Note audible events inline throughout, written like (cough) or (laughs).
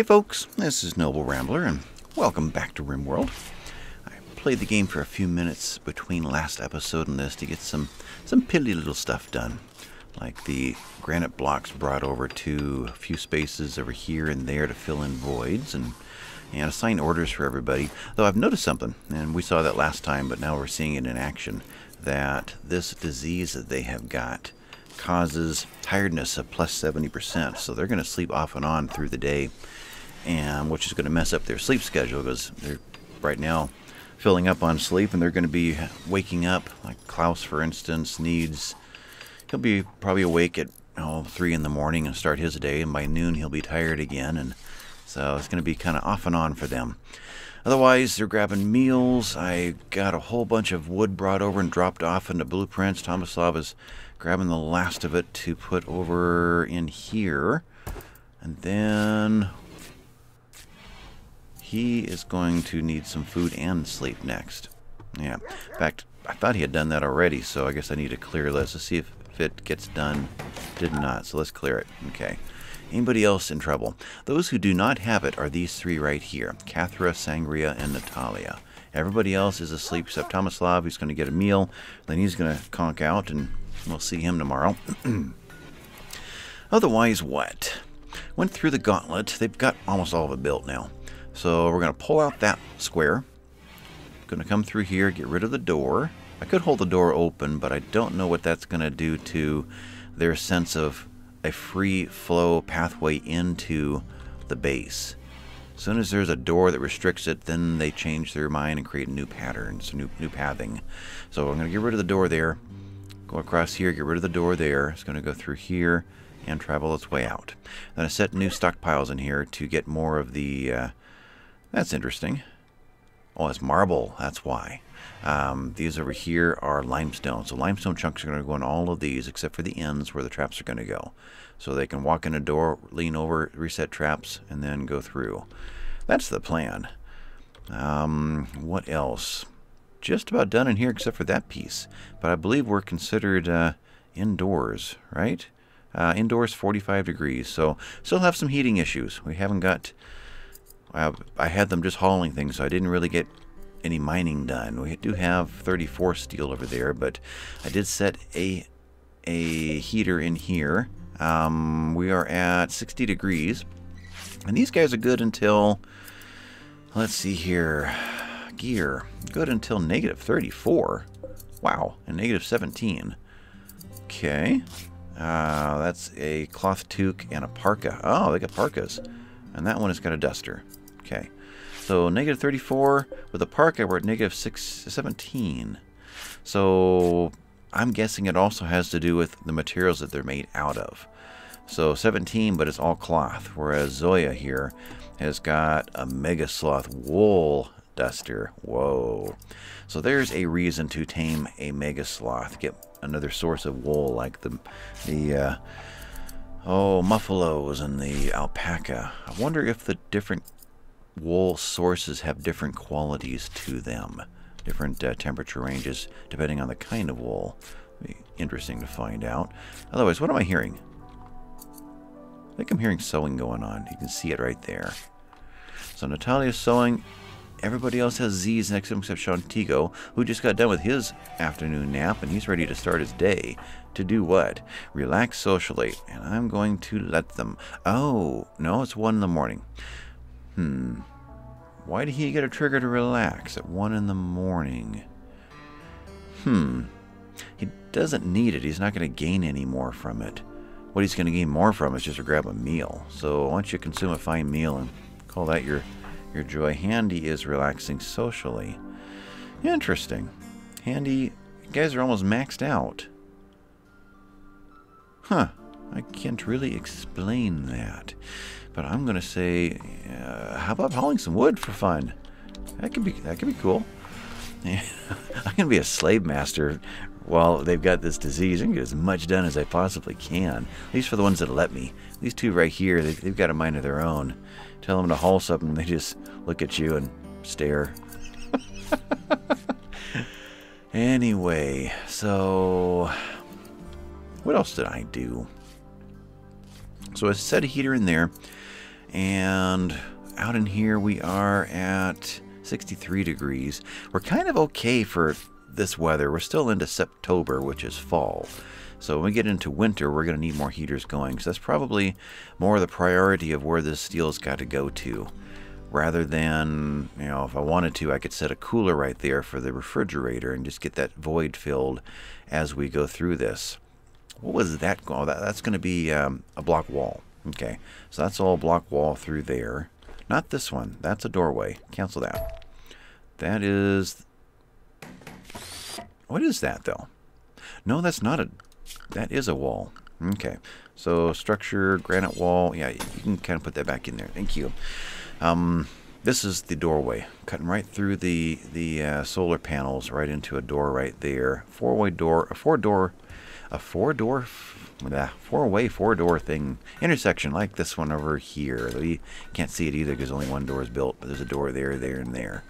Hey folks, this is Noble Rambler, and welcome back to RimWorld. I played the game for a few minutes between last episode and this to get some, some piddly little stuff done. Like the granite blocks brought over to a few spaces over here and there to fill in voids, and, and assign orders for everybody. Though I've noticed something, and we saw that last time, but now we're seeing it in action, that this disease that they have got causes tiredness of plus 70%. So they're going to sleep off and on through the day, and which is going to mess up their sleep schedule because they're right now filling up on sleep and they're going to be waking up. Like Klaus, for instance, needs, he'll be probably awake at oh, 3 in the morning and start his day, and by noon he'll be tired again. And so it's going to be kind of off and on for them. Otherwise, they're grabbing meals. I got a whole bunch of wood brought over and dropped off into blueprints. Tomislav is grabbing the last of it to put over in here. And then he is going to need some food and sleep next. Yeah. In fact, I thought he had done that already, so I guess I need to clear this to see if, if it gets done. Did not, so let's clear it. Okay. Anybody else in trouble? Those who do not have it are these three right here. Cathra, Sangria, and Natalia. Everybody else is asleep except Tomislav, who's going to get a meal. Then he's going to conk out and We'll see him tomorrow. (clears throat) Otherwise, what? Went through the gauntlet. They've got almost all of it built now. So we're going to pull out that square. Going to come through here, get rid of the door. I could hold the door open, but I don't know what that's going to do to their sense of a free flow pathway into the base. As soon as there's a door that restricts it, then they change their mind and create new patterns, new, new pathing. So I'm going to get rid of the door there. Go across here, get rid of the door there. It's going to go through here and travel its way out. I'm going to set new stockpiles in here to get more of the... Uh, that's interesting. Oh, it's marble. That's why. Um, these over here are limestone. So limestone chunks are going to go in all of these except for the ends where the traps are going to go. So they can walk in a door, lean over, reset traps, and then go through. That's the plan. Um, what else? just about done in here except for that piece. But I believe we're considered uh, indoors, right? Uh, indoors 45 degrees, so still have some heating issues. We haven't got... Uh, I had them just hauling things, so I didn't really get any mining done. We do have 34 steel over there, but I did set a a heater in here. Um, we are at 60 degrees, and these guys are good until, let's see here, gear. Good until negative 34. Wow, and negative 17. Okay. Uh, that's a cloth toque and a parka. Oh, they got parkas. And that one has got a duster. Okay. So negative 34 with a parka, we're at negative 6, 17. So I'm guessing it also has to do with the materials that they're made out of. So 17, but it's all cloth. Whereas Zoya here has got a Mega Sloth wool duster. Whoa. So there's a reason to tame a mega sloth. Get another source of wool like the, the uh, oh, muffalos and the alpaca. I wonder if the different wool sources have different qualities to them. Different uh, temperature ranges depending on the kind of wool. Be interesting to find out. Otherwise, what am I hearing? I think I'm hearing sewing going on. You can see it right there. So Natalia's sewing Everybody else has Z's next to him except Shantigo, who just got done with his afternoon nap and he's ready to start his day. To do what? Relax socially. And I'm going to let them. Oh, no, it's 1 in the morning. Hmm. Why did he get a trigger to relax at 1 in the morning? Hmm. He doesn't need it. He's not going to gain any more from it. What he's going to gain more from is just to grab a meal. So don't you consume a fine meal and call that your your joy. Handy is relaxing socially. Interesting. Handy, guys are almost maxed out. Huh. I can't really explain that. But I'm going to say, uh, how about hauling some wood for fun? That could be, that could be cool. (laughs) I'm to be a slave master while they've got this disease. Can get as much done as I possibly can. At least for the ones that let me. These two right here, they've, they've got a mind of their own. Tell them to haul something, they just look at you and stare. (laughs) anyway, so what else did I do? So I set a heater in there, And out in here we are at 63 degrees. We're kind of okay for this weather. We're still into September, which is fall. So when we get into winter, we're going to need more heaters going. So that's probably more the priority of where this steel's got to go to. Rather than, you know, if I wanted to, I could set a cooler right there for the refrigerator and just get that void filled as we go through this. What was that? Oh, that, that's going to be um, a block wall. Okay, so that's all block wall through there. Not this one. That's a doorway. Cancel that. That is... What is that, though? No, that's not a that is a wall. Okay. So structure, granite wall. Yeah, you can kind of put that back in there. Thank you. Um, this is the doorway, cutting right through the the uh, solar panels, right into a door right there. Four-way door, a four-door, a four-door, yeah, four-way, four-door thing intersection like this one over here. You can't see it either because only one door is built, but there's a door there, there, and there.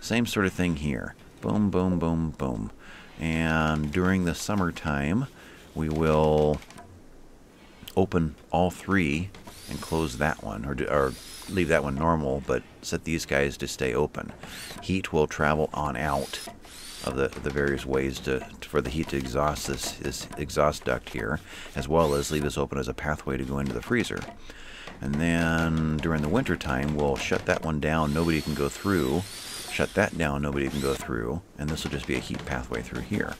Same sort of thing here. Boom, boom, boom, boom. And during the summertime, we will open all three and close that one or, or leave that one normal but set these guys to stay open heat will travel on out of the, the various ways to, for the heat to exhaust this, this exhaust duct here as well as leave this open as a pathway to go into the freezer and then during the winter time we'll shut that one down nobody can go through shut that down nobody can go through and this will just be a heat pathway through here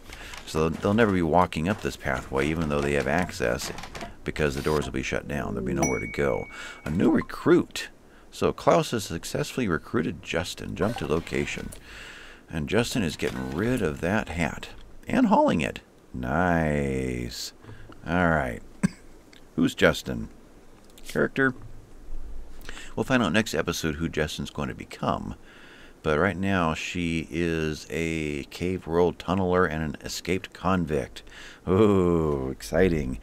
so they'll never be walking up this pathway even though they have access because the doors will be shut down. There'll be nowhere to go. A new recruit. So Klaus has successfully recruited Justin. Jump to location. And Justin is getting rid of that hat. And hauling it. Nice. Alright. (coughs) Who's Justin? Character. We'll find out next episode who Justin's going to become. But right now, she is a cave world tunneler and an escaped convict. Oh, exciting.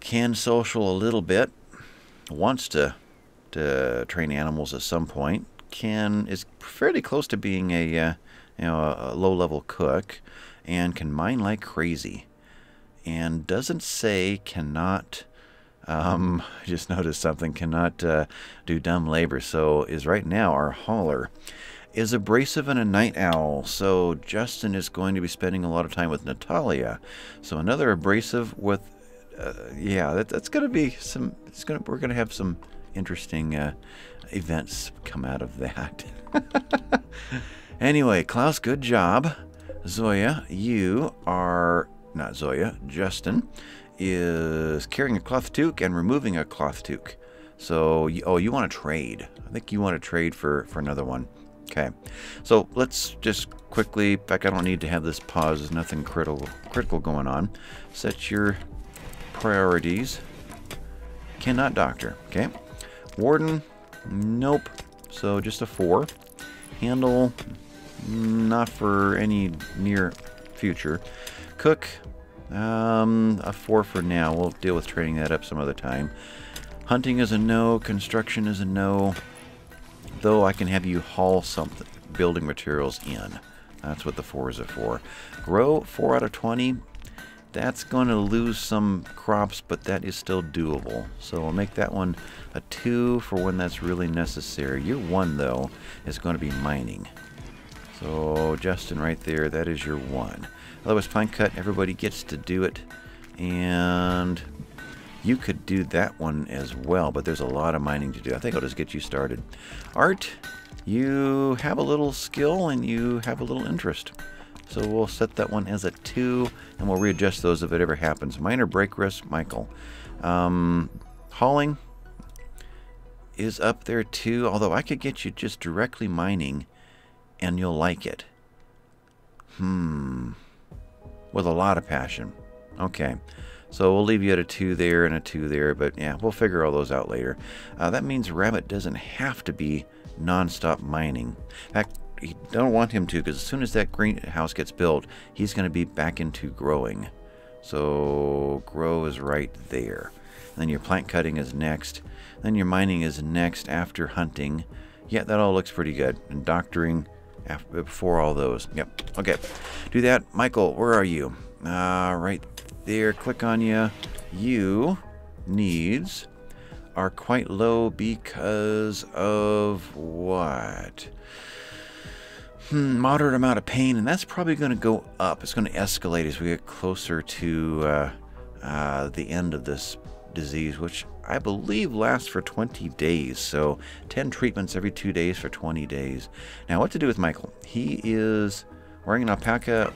Can social a little bit. Wants to, to train animals at some point. Can is fairly close to being a, uh, you know, a low-level cook. And can mine like crazy. And doesn't say cannot... Um, (laughs) I just noticed something. Cannot uh, do dumb labor. So is right now our hauler is abrasive and a night owl. So Justin is going to be spending a lot of time with Natalia. So another abrasive with, uh, yeah, that, that's going to be some. It's going. We're going to have some interesting uh, events come out of that. (laughs) anyway, Klaus, good job. Zoya, you are not Zoya. Justin is carrying a cloth toque and removing a cloth toque. So, oh, you want to trade. I think you want to trade for, for another one. Okay, so let's just quickly, in fact, I don't need to have this pause. There's nothing critical, critical going on. Set your priorities. Cannot doctor. Okay. Warden, nope. So just a four. Handle, not for any near future. Cook, um, a four for now. We'll deal with trading that up some other time. Hunting is a no. Construction is a no. Though I can have you haul something, building materials in. That's what the fours are for. Grow, 4 out of 20. That's going to lose some crops, but that is still doable. So we'll make that one a 2 for when that's really necessary. Your 1, though, is going to be mining. So, Justin, right there, that is your 1. Otherwise, plant cut, everybody gets to do it. And you could do that one as well, but there's a lot of mining to do. I think I'll just get you started. Art, you have a little skill and you have a little interest. So we'll set that one as a 2, and we'll readjust those if it ever happens. Minor break risk, Michael. Um, hauling is up there too, although I could get you just directly mining, and you'll like it. Hmm with a lot of passion. Okay, so we'll leave you at a 2 there and a 2 there, but yeah, we'll figure all those out later. Uh, that means Rabbit doesn't have to be non-stop mining. In fact, you don't want him to, because as soon as that greenhouse gets built, he's going to be back into growing. So grow is right there. And then your plant cutting is next. Then your mining is next after hunting. Yeah, that all looks pretty good. And doctoring after, before all those. Yep. Okay. Do that. Michael, where are you? Uh, right there. Click on you. You needs are quite low because of what? Hmm, moderate amount of pain, and that's probably going to go up. It's going to escalate as we get closer to uh, uh, the end of this disease, which I believe lasts for 20 days. So 10 treatments every two days for 20 days. Now, what to do with Michael? He is wearing an alpaca.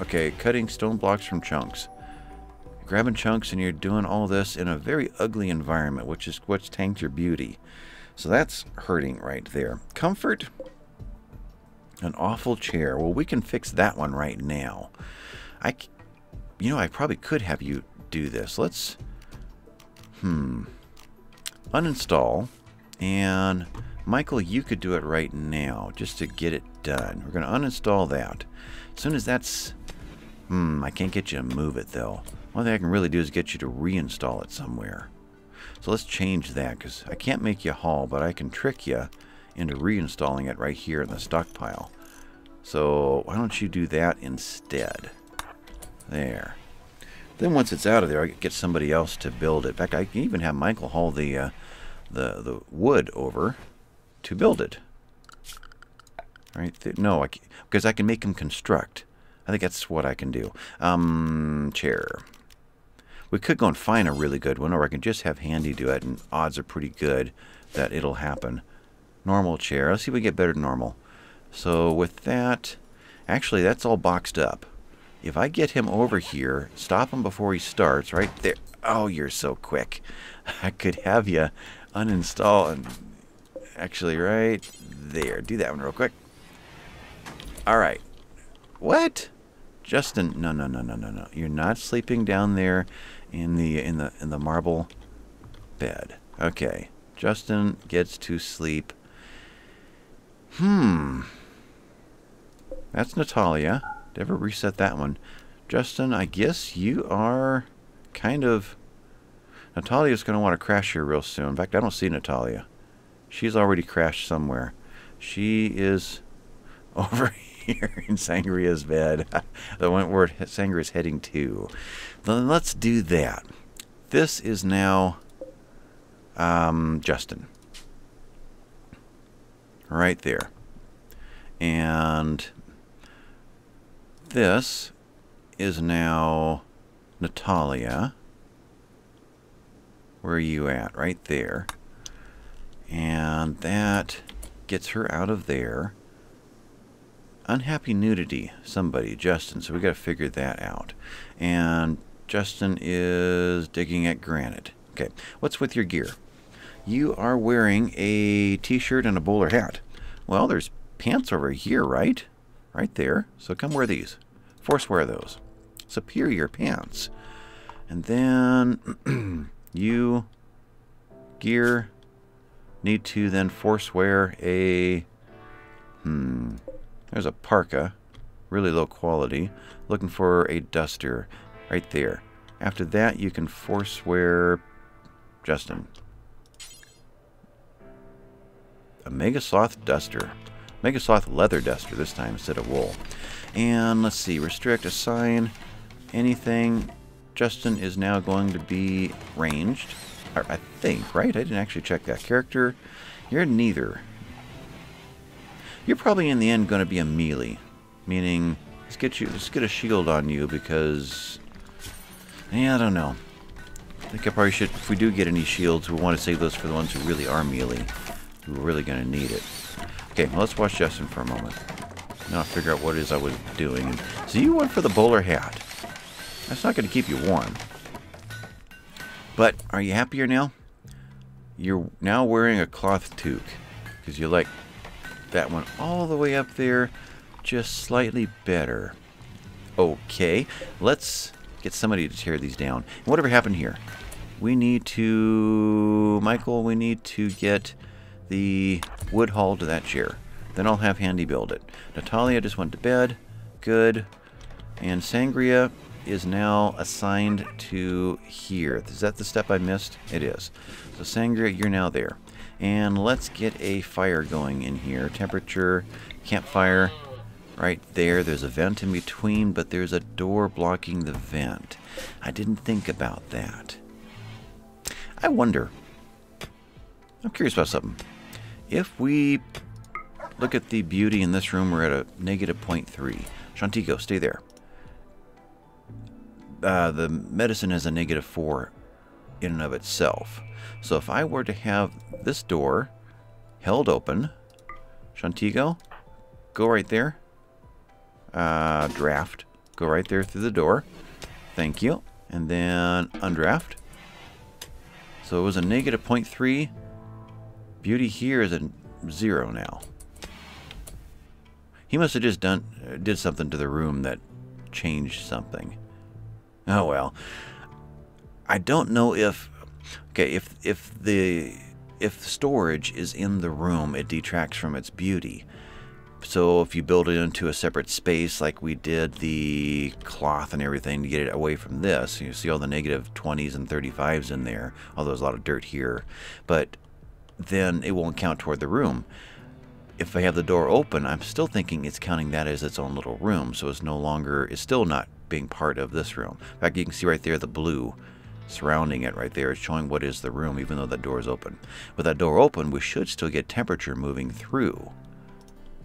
Okay, cutting stone blocks from chunks. grabbing chunks and you're doing all this in a very ugly environment, which is what's tanked your beauty. So that's hurting right there. Comfort. An awful chair. Well, we can fix that one right now. I, you know, I probably could have you do this. Let's Hmm. Uninstall. And Michael, you could do it right now just to get it done. We're going to uninstall that. As soon as that's... Hmm, I can't get you to move it though. One thing I can really do is get you to reinstall it somewhere. So let's change that because I can't make you haul, but I can trick you into reinstalling it right here in the stockpile. So why don't you do that instead? There. Then once it's out of there, I get somebody else to build it. In fact, I can even have Michael haul the uh, the the wood over to build it. Right? No, I because I, I can make him construct. I think that's what I can do. Um, chair. We could go and find a really good one, or I can just have Handy do it, and odds are pretty good that it'll happen. Normal chair. Let's see if we get better than normal. So with that, actually, that's all boxed up. If I get him over here, stop him before he starts, right there. Oh, you're so quick. (laughs) I could have you uninstall and actually right there. Do that one real quick. All right. What? Justin, no, no, no, no, no, no. You're not sleeping down there in the in the in the marble bed. Okay. Justin gets to sleep. Hmm. That's Natalia. Never reset that one. Justin, I guess you are kind of... Natalia's going to want to crash here real soon. In fact, I don't see Natalia. She's already crashed somewhere. She is (laughs) over here in Sangria's bed. (laughs) the one where Sangria's heading to. Then let's do that. This is now um, Justin. Right there. And this is now Natalia. Where are you at? Right there. And that gets her out of there. Unhappy nudity. Somebody. Justin. So we got to figure that out. And Justin is digging at granite. Okay. What's with your gear? You are wearing a t-shirt and a bowler hat. Well, there's pants over here, right? Right there. So come wear these. Force wear those. Superior pants. And then (clears throat) you, gear, need to then force wear a, hmm, there's a parka, really low quality. Looking for a duster right there. After that, you can force wear Justin. A Mega Sloth duster. Mega Sloth leather duster this time instead of wool. And let's see, restrict, assign, anything. Justin is now going to be ranged. I think, right? I didn't actually check that. Character, you're neither. You're probably in the end going to be a melee. Meaning, let's get you, let's get a shield on you because, yeah, I don't know. I think I probably should, if we do get any shields, we want to save those for the ones who really are melee. Who are really going to need it. Okay, well, let's watch Justin for a moment. Now i figure out what it is I was doing. So you went for the bowler hat. That's not going to keep you warm. But are you happier now? You're now wearing a cloth toque. Because you like that one all the way up there. Just slightly better. Okay. Let's get somebody to tear these down. Whatever happened here? We need to... Michael, we need to get the wood haul to that chair. Then I'll have Handy build it. Natalia just went to bed. Good. And Sangria is now assigned to here. Is that the step I missed? It is. So Sangria, you're now there. And let's get a fire going in here. Temperature, campfire, right there. There's a vent in between, but there's a door blocking the vent. I didn't think about that. I wonder. I'm curious about something. If we look at the beauty in this room, we're at a negative 0.3. Shantigo, stay there. Uh, the medicine is a negative 4 in and of itself. So if I were to have this door held open, Shantigo, go right there. Uh, draft, go right there through the door. Thank you. And then undraft. So it was a negative 0.3. Beauty here is a zero now. He must have just done did something to the room that changed something. Oh well. I don't know if okay, if if the if storage is in the room, it detracts from its beauty. So if you build it into a separate space like we did the cloth and everything to get it away from this, you see all the negative 20s and 35s in there, although there's a lot of dirt here, but then it won't count toward the room. If I have the door open, I'm still thinking it's counting that as its own little room, so it's no longer, it's still not being part of this room. In fact, you can see right there the blue surrounding it right there is showing what is the room, even though that door is open. With that door open, we should still get temperature moving through.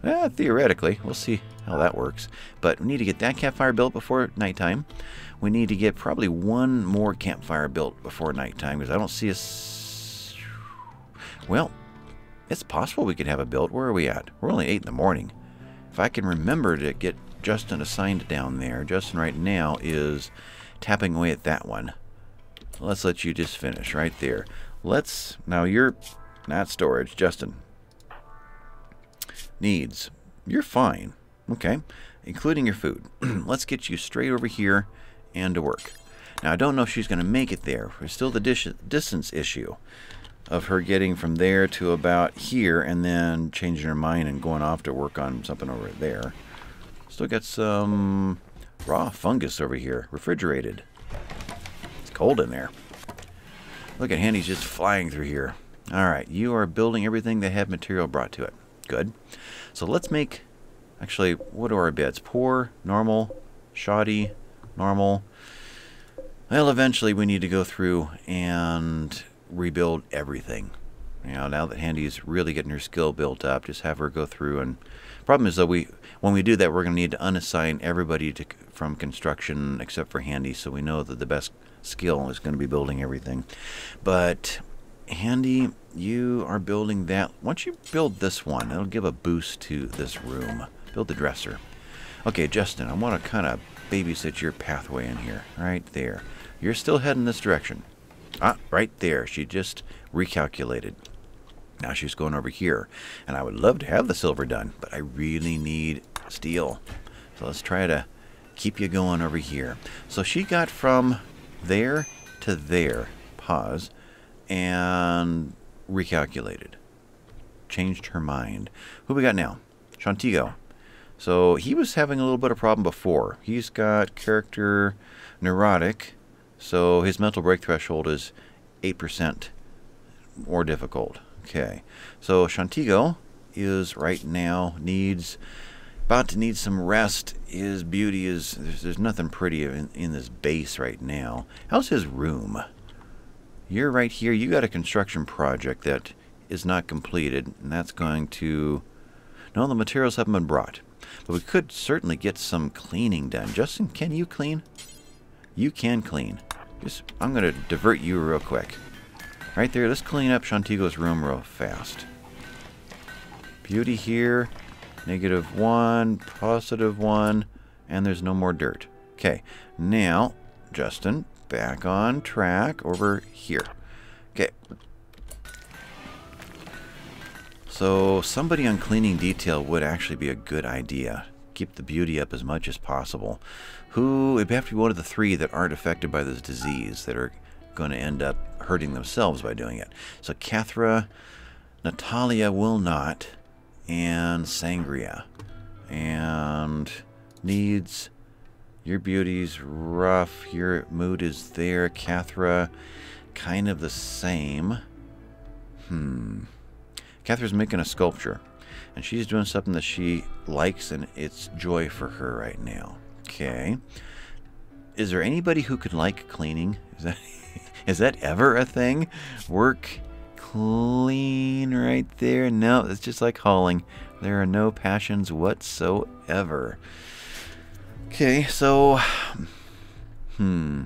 Eh, theoretically, we'll see how that works. But we need to get that campfire built before nighttime. We need to get probably one more campfire built before nighttime because I don't see us. Well, it's possible we could have it built. Where are we at? We're only 8 in the morning. If I can remember to get Justin assigned down there, Justin right now is tapping away at that one. Let's let you just finish right there. Let's, now you're not storage, Justin. Needs. You're fine. Okay. Including your food. (clears throat) Let's get you straight over here and to work. Now, I don't know if she's going to make it there. There's still the distance issue of her getting from there to about here and then changing her mind and going off to work on something over there. Still got some raw fungus over here, refrigerated. It's cold in there. Look at Handy's just flying through here. All right, you are building everything that had material brought to it. Good. So let's make, actually, what are our beds? Poor, normal, shoddy, normal. Well, eventually we need to go through and rebuild everything. You know, now that Handy's really getting her skill built up, just have her go through and problem is though we when we do that we're going to need to unassign everybody to from construction except for Handy so we know that the best skill is going to be building everything. But Handy, you are building that. Once you build this one, it'll give a boost to this room. Build the dresser. Okay, Justin, I want to kind of babysit your pathway in here. Right there. You're still heading this direction. Ah, right there. She just recalculated. Now she's going over here. And I would love to have the silver done, but I really need steel. So let's try to keep you going over here. So she got from there to there. Pause. And recalculated. Changed her mind. Who we got now? Shantigo. So he was having a little bit of problem before. He's got character neurotic. So his mental break threshold is 8% more difficult. Okay. So Shantigo is right now needs about to need some rest. His beauty is there's, there's nothing pretty in, in this base right now. How's his room? You're right here. You got a construction project that is not completed, and that's going to. No, the materials haven't been brought, but we could certainly get some cleaning done. Justin, can you clean? You can clean. Just, I'm going to divert you real quick. Right there, let's clean up Shantigo's room real fast. Beauty here, negative one, positive one, and there's no more dirt. Okay, now, Justin, back on track over here. Okay. So somebody on cleaning detail would actually be a good idea. Keep the beauty up as much as possible. Who, it'd have to be one of the three that aren't affected by this disease, that are going to end up hurting themselves by doing it. So Cathra, Natalia will not, and Sangria. And needs your beauty's rough, your mood is there. Cathra, kind of the same. Hmm. Cathra's making a sculpture, and she's doing something that she likes, and it's joy for her right now. Okay. Is there anybody who could like cleaning? Is that (laughs) Is that ever a thing? Work clean right there. No, it's just like hauling. There are no passions whatsoever. Okay, so... Hmm.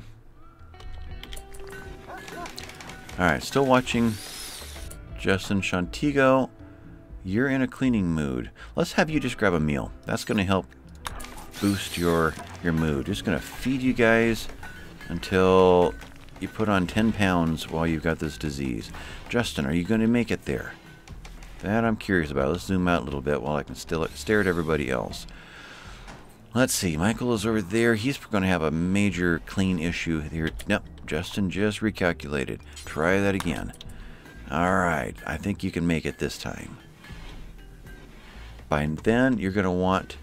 Alright, still watching Justin Shantigo. You're in a cleaning mood. Let's have you just grab a meal. That's going to help boost your, your mood. Just going to feed you guys until you put on 10 pounds while you've got this disease. Justin, are you going to make it there? That I'm curious about. Let's zoom out a little bit while I can still stare at everybody else. Let's see. Michael is over there. He's going to have a major clean issue here. Nope. Justin just recalculated. Try that again. Alright. I think you can make it this time. By then, you're going to want...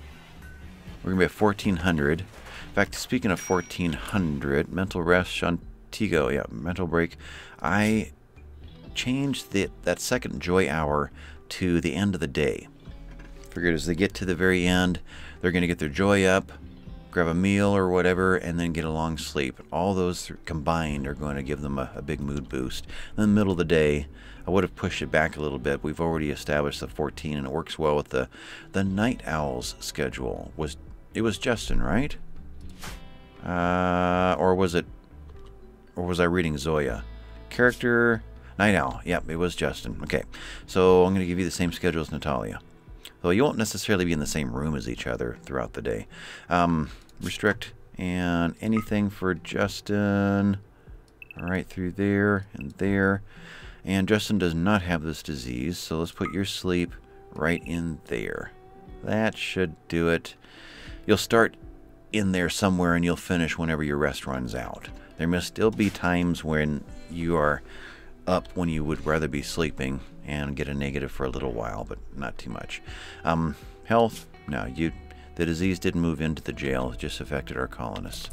We're going to be at 1400. In fact, speaking of 1400, mental rest, Shantigo, yeah, mental break. I changed the, that second joy hour to the end of the day. Figured as they get to the very end, they're going to get their joy up, grab a meal or whatever, and then get a long sleep. All those combined are going to give them a, a big mood boost. In the middle of the day, I would have pushed it back a little bit. We've already established the 14, and it works well with the the night owls schedule. Was it was Justin, right? Uh, or was it? Or was I reading Zoya? Character Night Owl. Yep, it was Justin. Okay, so I'm going to give you the same schedule as Natalia. Though you won't necessarily be in the same room as each other throughout the day. Um, restrict and anything for Justin. Right through there and there. And Justin does not have this disease, so let's put your sleep right in there. That should do it. You'll start in there somewhere and you'll finish whenever your rest runs out. There must still be times when you are up when you would rather be sleeping and get a negative for a little while, but not too much. Um, health, no, you, the disease didn't move into the jail, it just affected our colonists.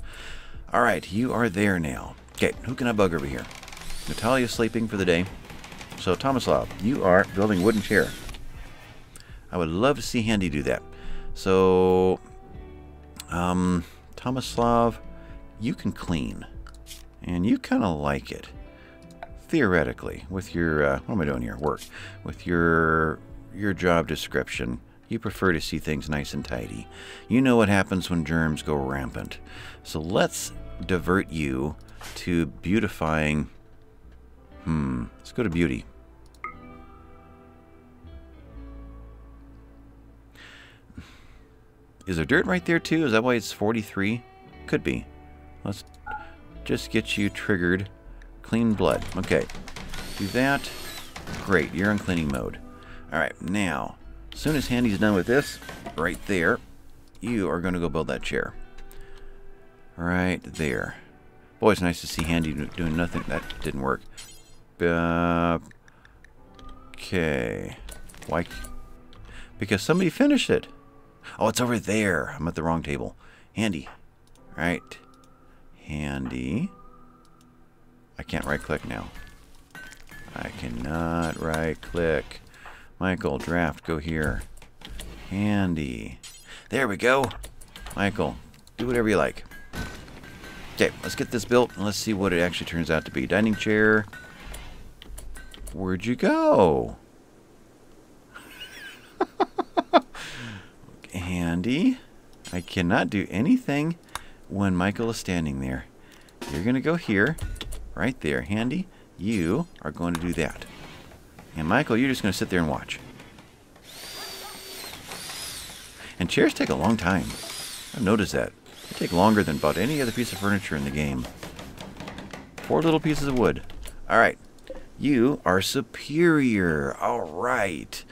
All right, you are there now. Okay, who can I bug over here? Natalia's sleeping for the day. So, Tomislav, you are building wooden chair. I would love to see Handy do that. So, um, Tomislav, you can clean. And you kind of like it theoretically, with your uh, what am I doing here? Work with your your job description. You prefer to see things nice and tidy. You know what happens when germs go rampant. So let's divert you to beautifying. Hmm. Let's go to beauty. Is there dirt right there too? Is that why it's 43? Could be. Let's just get you triggered Clean blood. Okay. Do that. Great. You're in cleaning mode. Alright, now, as soon as Handy's done with this, right there, you are going to go build that chair. Right there. Boy, it's nice to see Handy doing nothing. That didn't work. Uh, okay. Why? Because somebody finished it. Oh, it's over there. I'm at the wrong table. Handy. Right. Handy. I can't right click now. I cannot right click. Michael, draft, go here. Handy. There we go. Michael, do whatever you like. Okay, let's get this built and let's see what it actually turns out to be. Dining chair. Where'd you go? (laughs) Handy. I cannot do anything when Michael is standing there. You're going to go here right there. Handy, you are going to do that. And Michael, you're just going to sit there and watch. And chairs take a long time. I've noticed that. They take longer than about any other piece of furniture in the game. Four little pieces of wood. Alright. You are superior. Alright.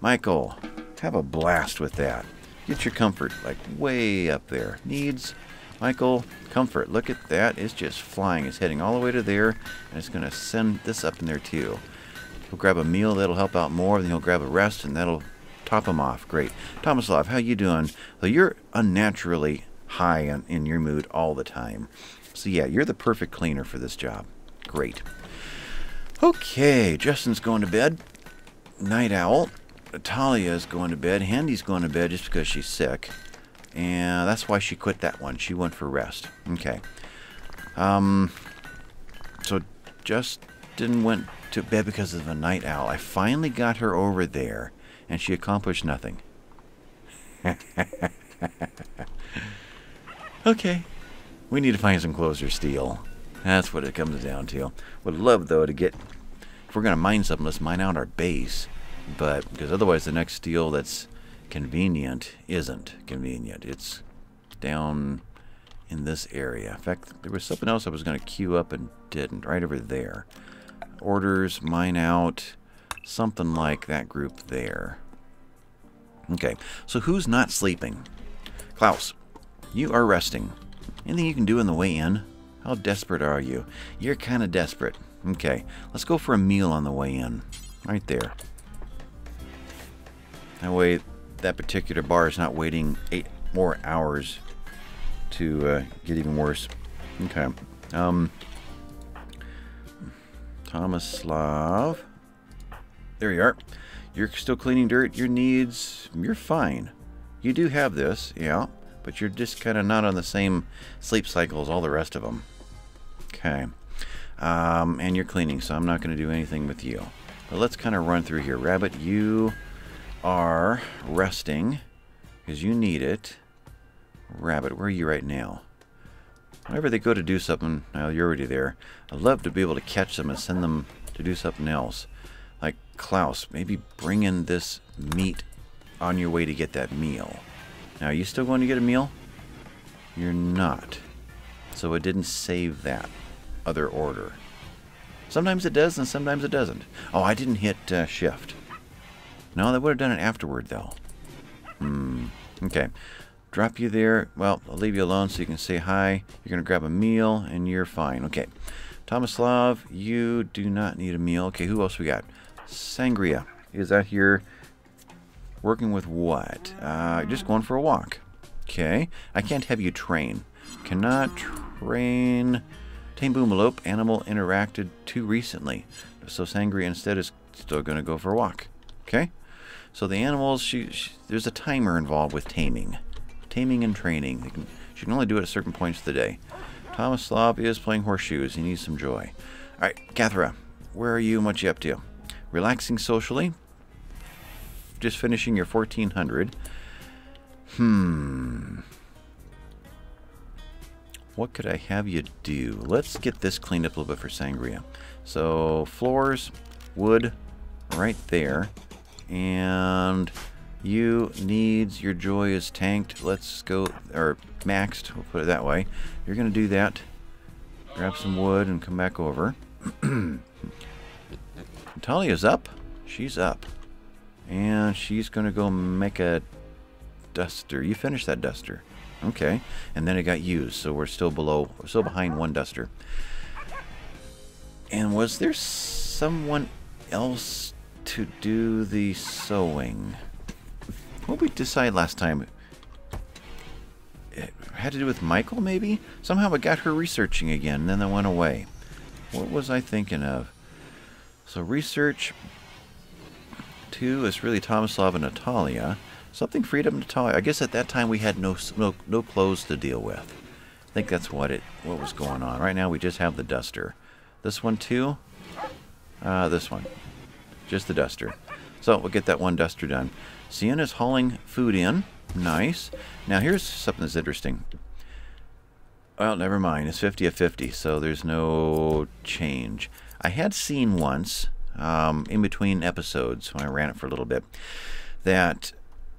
Michael, have a blast with that. Get your comfort, like, way up there. Needs Michael, comfort. Look at that. It's just flying. It's heading all the way to there, and it's going to send this up in there too. He'll grab a meal. That'll help out more. Then he'll grab a rest, and that'll top him off. Great. Tomislav, how you doing? So you're unnaturally high in, in your mood all the time. So yeah, you're the perfect cleaner for this job. Great. Okay, Justin's going to bed. Night Owl. Talia is going to bed. Handy's going to bed just because she's sick. And that's why she quit that one. She went for rest. Okay. Um, so Justin went to bed because of the night owl. I finally got her over there, and she accomplished nothing. (laughs) okay. We need to find some closer steel. That's what it comes down to. Would love, though, to get... If we're going to mine something, let's mine out our base. But, because otherwise the next steel that's convenient isn't convenient. It's down in this area. In fact, there was something else I was going to queue up and didn't. Right over there. Orders, mine out, something like that group there. Okay, so who's not sleeping? Klaus, you are resting. Anything you can do on the way in? How desperate are you? You're kind of desperate. Okay, let's go for a meal on the way in. Right there. That way, that particular bar is not waiting eight more hours to uh, get even worse. Okay. Um. There you are. You're still cleaning dirt. Your needs, you're fine. You do have this, yeah, but you're just kind of not on the same sleep cycle as all the rest of them. Okay. Um, and you're cleaning, so I'm not going to do anything with you. But let's kind of run through here. Rabbit, you are resting because you need it. Rabbit, where are you right now? Whenever they go to do something, now you're already there. I'd love to be able to catch them and send them to do something else. Like Klaus, maybe bring in this meat on your way to get that meal. Now, are you still going to get a meal? You're not. So it didn't save that other order. Sometimes it does and sometimes it doesn't. Oh, I didn't hit uh, shift. No, they would have done it afterward, though. Hmm. Okay. Drop you there. Well, I'll leave you alone so you can say hi. You're going to grab a meal, and you're fine. Okay. Tomislav, you do not need a meal. Okay, who else we got? Sangria. Is that here working with what? Uh, just going for a walk. Okay. I can't have you train. Cannot train... Tame Boomalope. Animal interacted too recently. So Sangria instead is still going to go for a walk. Okay. So the animals, she, she, there's a timer involved with taming. Taming and training. Can, she can only do it at certain points of the day. Thomas Tomislav is playing horseshoes. He needs some joy. All right, Cathra, where are you and what you up to? Relaxing socially? Just finishing your 1400. Hmm. What could I have you do? Let's get this cleaned up a little bit for Sangria. So, floors, wood, right there. And you needs your joy is tanked. Let's go, or maxed, we'll put it that way. You're going to do that. Grab some wood and come back over. (clears throat) Natalia's up. She's up. And she's going to go make a duster. You finished that duster. Okay. And then it got used, so we're still below, we're still behind one duster. And was there someone else to do the sewing. What did we decide last time? It had to do with Michael, maybe? Somehow it got her researching again, then they went away. What was I thinking of? So research two is really Tomislav and Natalia. Something freed up Natalia. I guess at that time we had no, no no clothes to deal with. I think that's what it what was going on. Right now we just have the duster. This one too. Uh, this one. Just the duster. So we'll get that one duster done. Sienna's hauling food in. Nice. Now here's something that's interesting. Well, never mind. It's 50 of 50, so there's no change. I had seen once, um, in between episodes, when I ran it for a little bit, that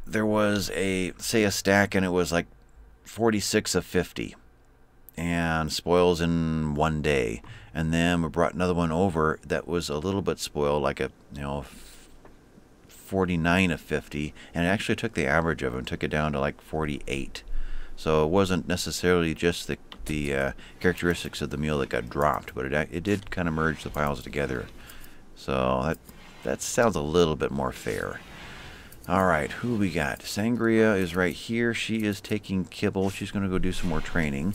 there was a, say, a stack and it was like 46 of 50 and spoils in one day. And then we brought another one over that was a little bit spoiled, like a, you know, 49 of 50. And it actually took the average of them, took it down to like 48. So it wasn't necessarily just the, the uh, characteristics of the meal that got dropped, but it, it did kind of merge the piles together. So that, that sounds a little bit more fair. All right, who we got? Sangria is right here. She is taking kibble. She's going to go do some more training.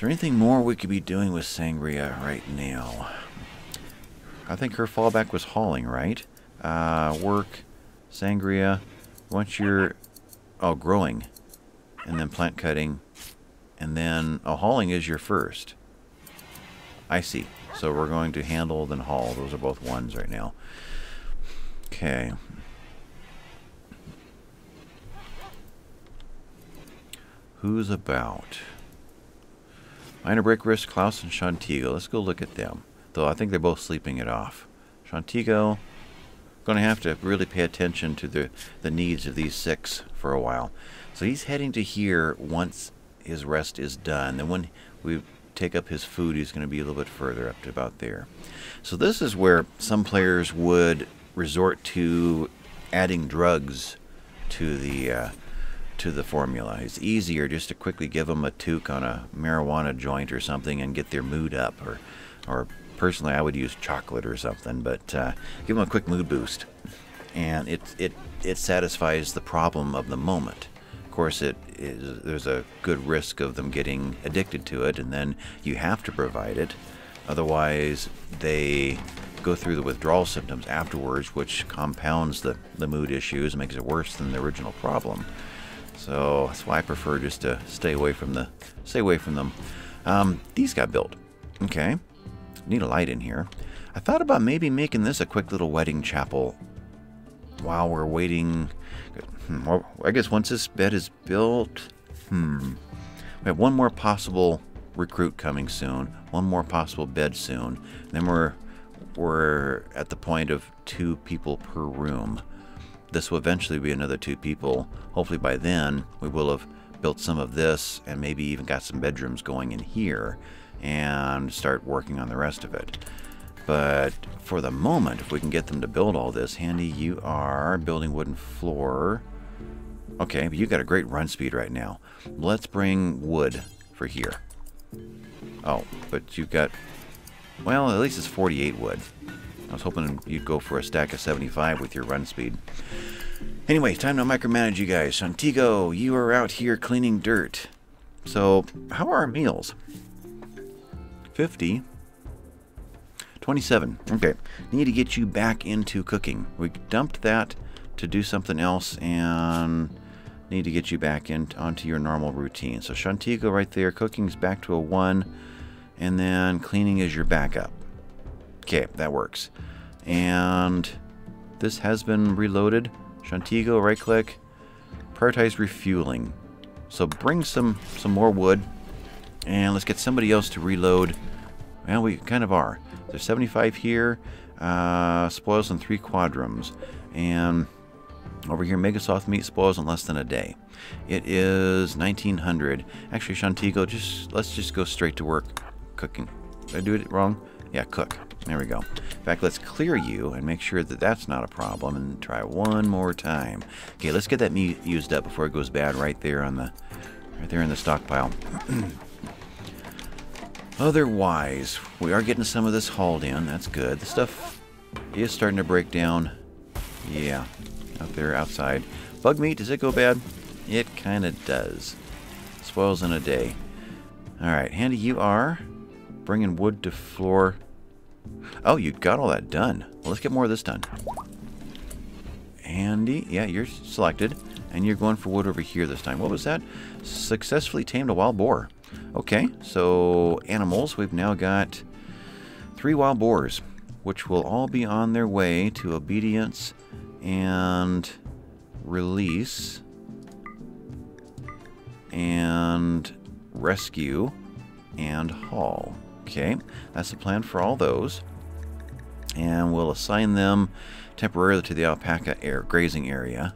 Is there anything more we could be doing with Sangria right now? I think her fallback was hauling, right? Uh, work, Sangria. Once you're... Oh, growing. And then plant cutting. And then... Oh, hauling is your first. I see. So we're going to handle then haul. Those are both ones right now. Okay. Who's about? Minor Break Risk, Klaus and Shantigo. Let's go look at them. Though I think they're both sleeping it off. Shantigo, going to have to really pay attention to the, the needs of these six for a while. So he's heading to here once his rest is done. Then when we take up his food, he's going to be a little bit further up to about there. So this is where some players would resort to adding drugs to the uh, to the formula. It's easier just to quickly give them a toke on a marijuana joint or something and get their mood up. Or, or personally, I would use chocolate or something, but uh, give them a quick mood boost, and it it it satisfies the problem of the moment. Of course, it is there's a good risk of them getting addicted to it, and then you have to provide it. Otherwise, they go through the withdrawal symptoms afterwards, which compounds the, the mood issues and makes it worse than the original problem. So that's why I prefer just to stay away from the stay away from them. Um, these got built. Okay, need a light in here. I thought about maybe making this a quick little wedding chapel while we're waiting Hmm, well, I guess once this bed is built, hmm, we have one more possible recruit coming soon, one more possible bed soon. Then we're we're at the point of two people per room. This will eventually be another two people. Hopefully by then we will have built some of this and maybe even got some bedrooms going in here and start working on the rest of it. But for the moment, if we can get them to build all this, Handy, you are building wooden floor. Okay, but you got a great run speed right now. Let's bring wood for here. Oh, but you've got... Well, at least it's 48 wood. I was hoping you'd go for a stack of 75 with your run speed. Anyway, time to micromanage you guys. Shantigo, you are out here cleaning dirt. So, how are our meals? 50. 27. Okay. Need to get you back into cooking. We dumped that to do something else and need to get you back in onto your normal routine. So Shantigo right there, cooking's back to a 1, and then cleaning is your backup. Okay, that works. And this has been reloaded. Shantigo, right click, prioritize refueling. So bring some, some more wood, and let's get somebody else to reload. Well, we kind of are. There's 75 here, uh, spoils in three quadrums. And over here, Megasloth meat spoils in less than a day. It is 1900. Actually, Shantigo, just let's just go straight to work cooking. Did I do it wrong? Yeah, cook. There we go. In fact, let's clear you and make sure that that's not a problem and try one more time. Okay, let's get that meat used up before it goes bad right there on the right there in the stockpile. (clears throat) Otherwise, we are getting some of this hauled in. That's good. The stuff is starting to break down. Yeah, out there outside. Bug meat, does it go bad? It kind of does. Spoils in a day. Alright, Handy, you are bringing wood to floor. Oh, you got all that done. Well, let's get more of this done. Handy, yeah, you're selected. And you're going for wood over here this time. What was that? Successfully tamed a wild boar. Okay, so animals, we've now got three wild boars, which will all be on their way to obedience and release and rescue and haul. Okay, that's the plan for all those. And we'll assign them temporarily to the alpaca air grazing area.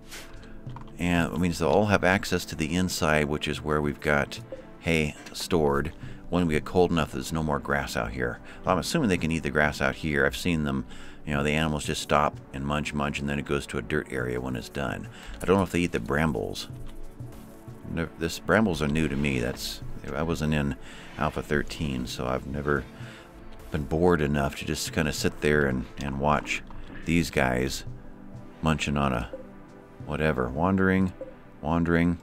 And it means they'll all have access to the inside, which is where we've got hay stored when we get cold enough there's no more grass out here. Well, I'm assuming they can eat the grass out here. I've seen them you know, the animals just stop and munch, munch, and then it goes to a dirt area when it's done. I don't know if they eat the brambles. This brambles are new to me. That's I wasn't in Alpha 13, so I've never been bored enough to just kind of sit there and, and watch these guys munching on a whatever. Wandering, wandering.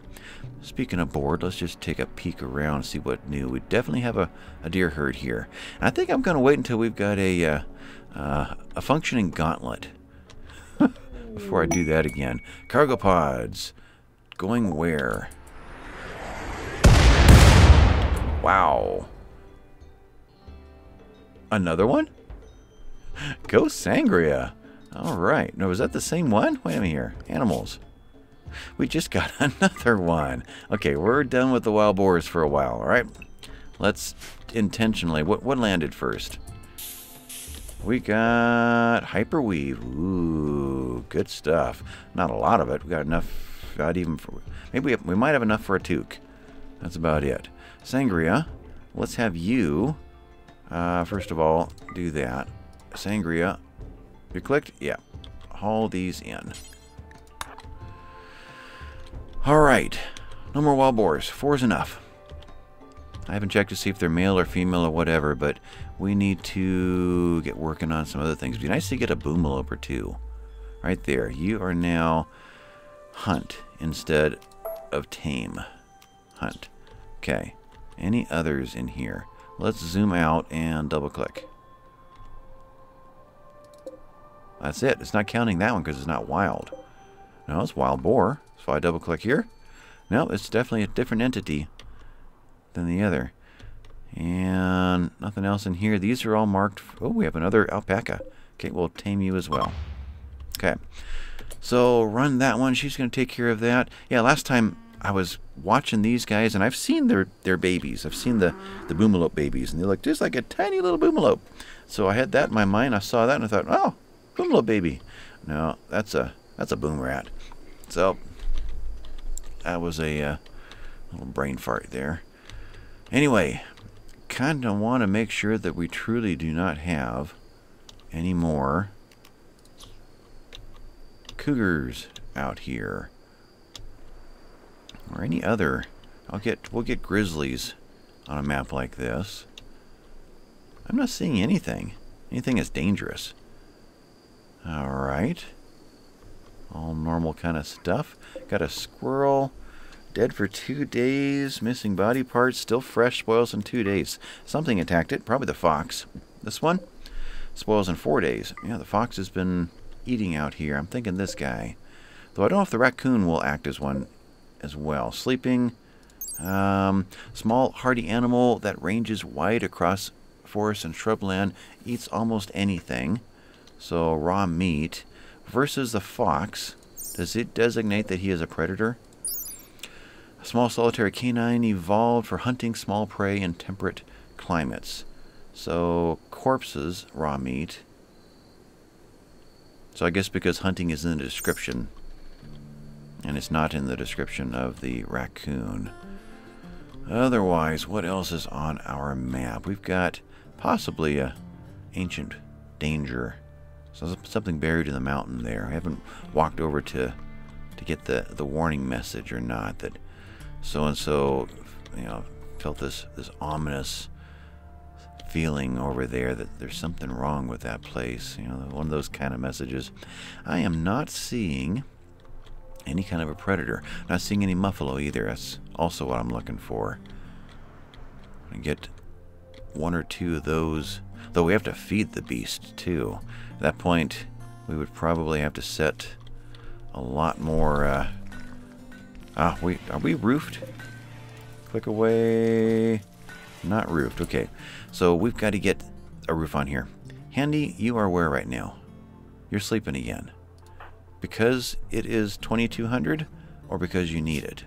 Speaking of bored, let's just take a peek around and see what new. We definitely have a, a deer herd here. And I think I'm going to wait until we've got a, uh, uh, a functioning gauntlet. (laughs) Before I do that again. Cargo pods. Going where? Another one? Ghost Sangria. All right. No, was that the same one? Wait a minute here. Animals. We just got (laughs) another one. Okay, we're done with the wild boars for a while, all right? Let's intentionally... What, what landed first? We got Hyperweave. Ooh, good stuff. Not a lot of it. We got enough, not even for... Maybe we, we might have enough for a toque. That's about it. Sangria, let's have you, uh, first of all, do that. Sangria, you clicked? Yeah. Haul these in. Alright. No more wild boars. Four is enough. I haven't checked to see if they're male or female or whatever, but we need to get working on some other things. It'd be nice to get a boomalope or two. Right there. You are now hunt instead of tame. Hunt. Okay. Any others in here? Let's zoom out and double click. That's it. It's not counting that one because it's not wild. No, it's wild boar. So I double click here, no, it's definitely a different entity than the other. And nothing else in here. These are all marked. Oh, we have another alpaca. Okay, we'll tame you as well. Okay. So run that one. She's going to take care of that. Yeah, last time I was watching these guys, and I've seen their, their babies. I've seen the, the boomalope babies, and they look just like a tiny little boomalope. So I had that in my mind. I saw that, and I thought, oh, boomalope baby. No, that's a that's a boom rat. So that was a uh, little brain fart there. Anyway, kind of want to make sure that we truly do not have any more cougars out here or any other I'll get we'll get grizzlies on a map like this. I'm not seeing anything. Anything is dangerous. Alright all normal kind of stuff. Got a squirrel. Dead for two days, missing body parts, still fresh, spoils in two days. Something attacked it, probably the fox. This one? Spoils in four days. Yeah, the fox has been eating out here. I'm thinking this guy. Though I don't know if the raccoon will act as one as well. Sleeping, um, small hardy animal that ranges wide across forest and shrubland, eats almost anything. So raw meat. Versus the fox, does it designate that he is a predator? A small solitary canine evolved for hunting small prey in temperate climates. So, corpses, raw meat. So I guess because hunting is in the description, and it's not in the description of the raccoon. Otherwise, what else is on our map? We've got possibly a ancient danger. So something buried in the mountain there. I haven't walked over to to get the, the warning message or not that so and so, you know, felt this this ominous feeling over there that there's something wrong with that place. You know, one of those kind of messages. I am not seeing any kind of a predator. Not seeing any muffalo either. That's also what I'm looking for. I get one or two of those. Though we have to feed the beast too. At that point, we would probably have to set a lot more uh, Ah, wait, are we roofed? Click away. Not roofed. Okay, so we've got to get a roof on here. Handy, you are where right now? You're sleeping again. Because it is 2200 or because you need it?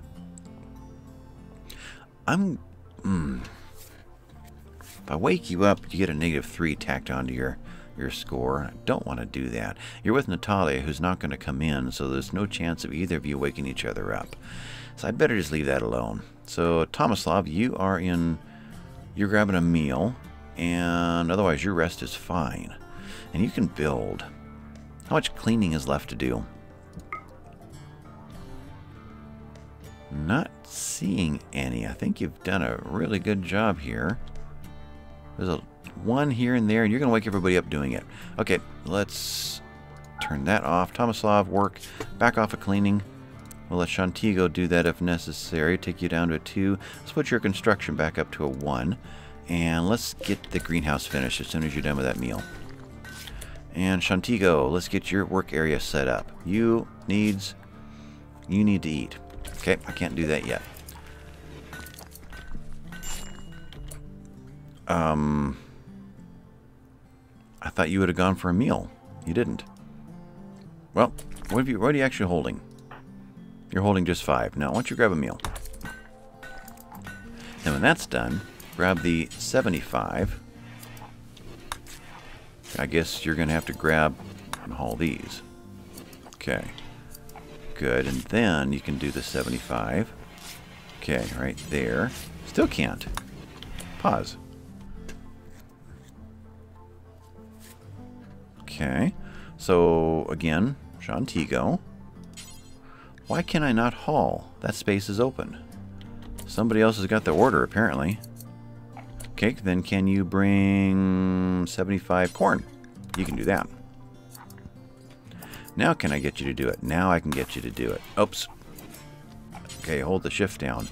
I'm... Mm, if I wake you up, you get a negative 3 tacked onto your your score. I don't want to do that. You're with Natalia, who's not going to come in, so there's no chance of either of you waking each other up. So I'd better just leave that alone. So, Tomislav, you are in... You're grabbing a meal, and otherwise your rest is fine. And you can build. How much cleaning is left to do? Not seeing any. I think you've done a really good job here. There's a one here and there, and you're going to wake everybody up doing it. Okay, let's turn that off. Tomislav, work. Back off of cleaning. We'll let Shantigo do that if necessary. Take you down to a 2. Let's put your construction back up to a 1. And let's get the greenhouse finished as soon as you're done with that meal. And Shantigo, let's get your work area set up. You needs... You need to eat. Okay, I can't do that yet. Um... I thought you would have gone for a meal. You didn't. Well, what, have you, what are you actually holding? You're holding just five. Now, why don't you grab a meal? And when that's done, grab the 75. I guess you're going to have to grab and haul these. Okay. Good. And then you can do the 75. Okay, right there. Still can't. Pause. Okay. So, again, Shantigo. Why can I not haul? That space is open. Somebody else has got the order, apparently. Okay, then can you bring 75 corn? You can do that. Now can I get you to do it? Now I can get you to do it. Oops. Okay, hold the shift down.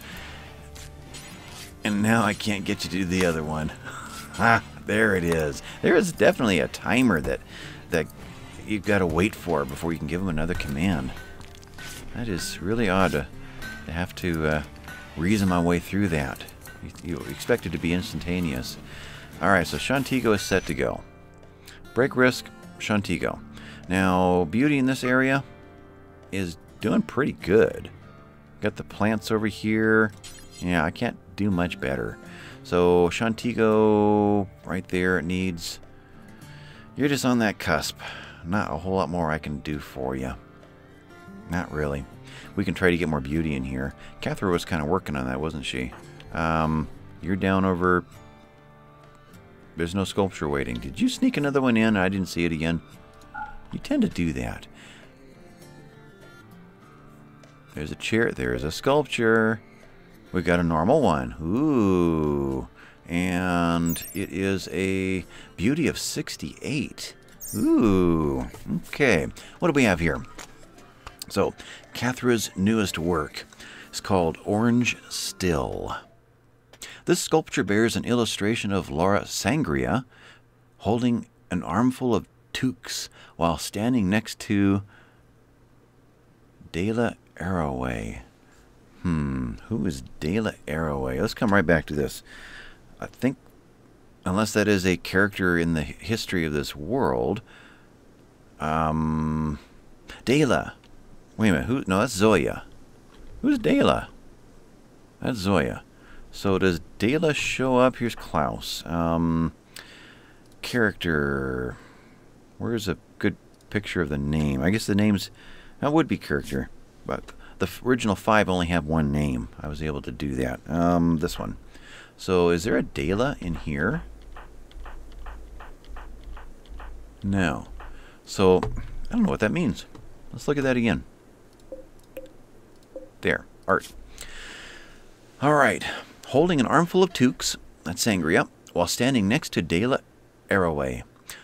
And now I can't get you to do the other one. (laughs) ha, there it is. There is definitely a timer that that you've got to wait for before you can give them another command. That is really odd to, to have to uh, reason my way through that. You, expect it to be instantaneous. Alright, so Shantigo is set to go. Break risk, Shantigo. Now, beauty in this area is doing pretty good. Got the plants over here. Yeah, I can't do much better. So, Shantigo, right there, it needs... You're just on that cusp. Not a whole lot more I can do for you. Not really. We can try to get more beauty in here. Cathra was kind of working on that, wasn't she? Um, you're down over... There's no sculpture waiting. Did you sneak another one in? I didn't see it again. You tend to do that. There's a chair. There's a sculpture. We got a normal one. Ooh. And it is a beauty of 68. Ooh. Okay. What do we have here? So, Cathra's newest work is called Orange Still. This sculpture bears an illustration of Laura Sangria holding an armful of toques while standing next to Dela Arroway. Hmm, who is Dela Arroway? Let's come right back to this. I think, unless that is a character in the history of this world, um, Dela. Wait a minute, who? No, that's Zoya. Who's Dela? That's Zoya. So does Dela show up? Here's Klaus. Um, character. Where's a good picture of the name? I guess the name's that would be character, but the original five only have one name. I was able to do that. Um, this one. So is there a Dela in here? No. So I don't know what that means. Let's look at that again. There, art. All right, holding an armful of toques, that's sangria, while standing next to Dela Arroway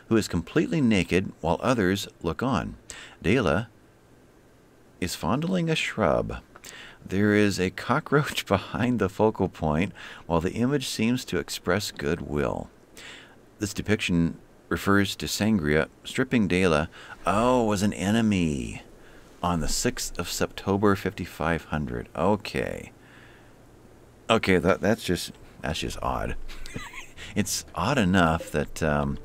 who is completely naked while others look on. Dela is fondling a shrub. There is a cockroach (laughs) behind the focal point, while the image seems to express goodwill. This depiction refers to Sangria stripping Dela, oh, was an enemy on the 6th of September 5500. Okay. Okay, that that's just that's just odd. (laughs) it's odd enough that um,